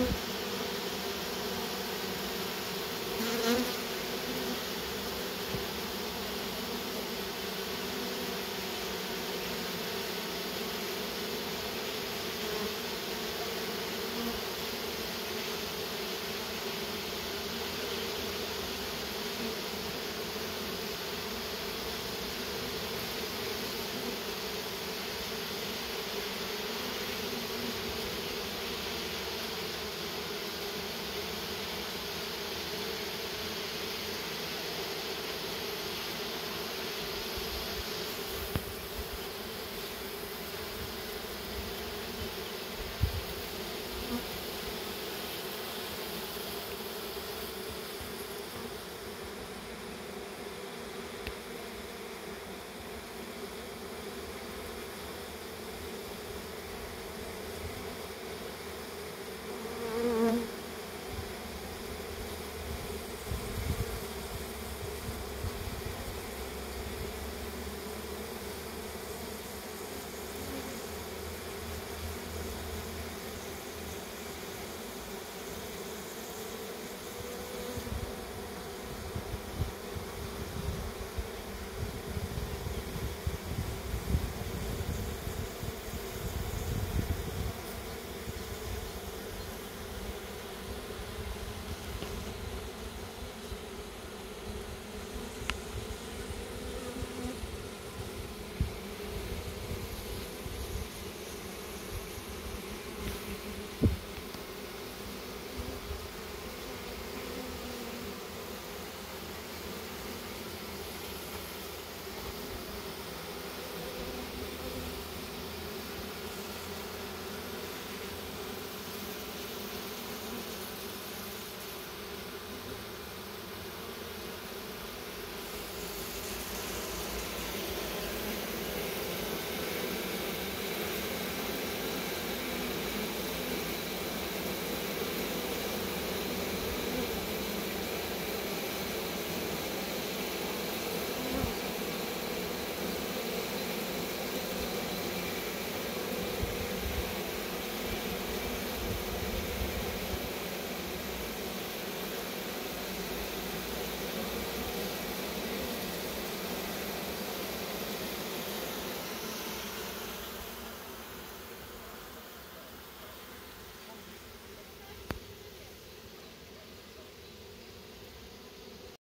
Mm-hmm.